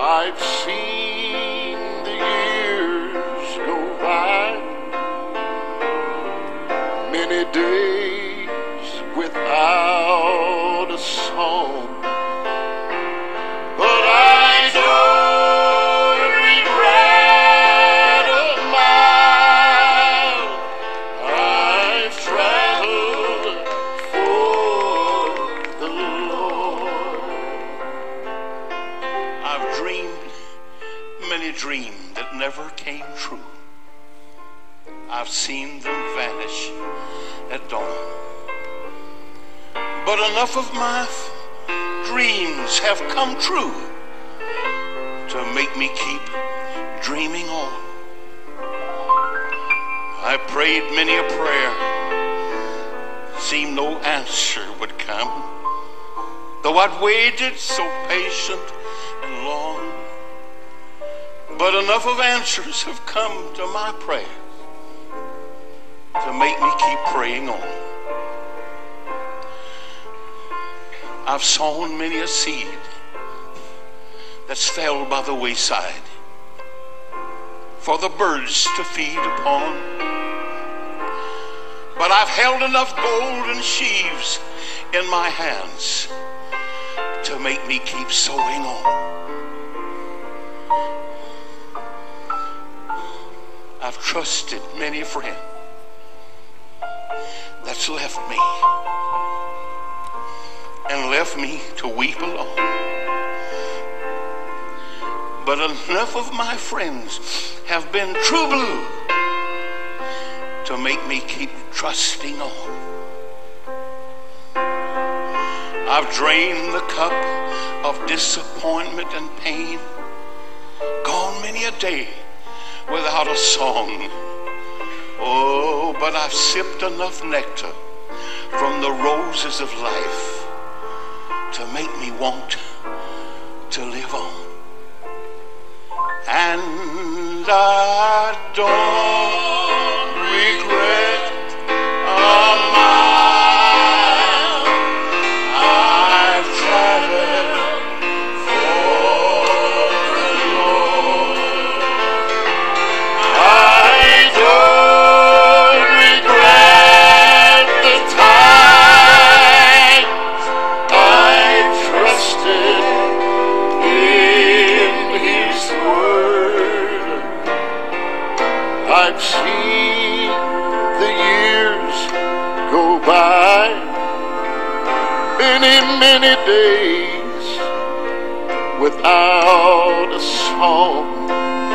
I've seen the years go by, many days without a song. I've dreamed many dreams that never came true. I've seen them vanish at dawn. But enough of my dreams have come true to make me keep dreaming on. I prayed many a prayer, seemed no answer would come. Though I'd waited so patient but enough of answers have come to my prayer to make me keep praying on. I've sown many a seed that's fell by the wayside for the birds to feed upon. But I've held enough golden sheaves in my hands to make me keep sowing on. Trusted many a friend that's left me and left me to weep alone. But enough of my friends have been true blue to make me keep trusting on. I've drained the cup of disappointment and pain, gone many a day without a song. Oh, but I've sipped enough nectar from the roses of life to make me want to live on. And I don't I've the years go by, many, many days without a song.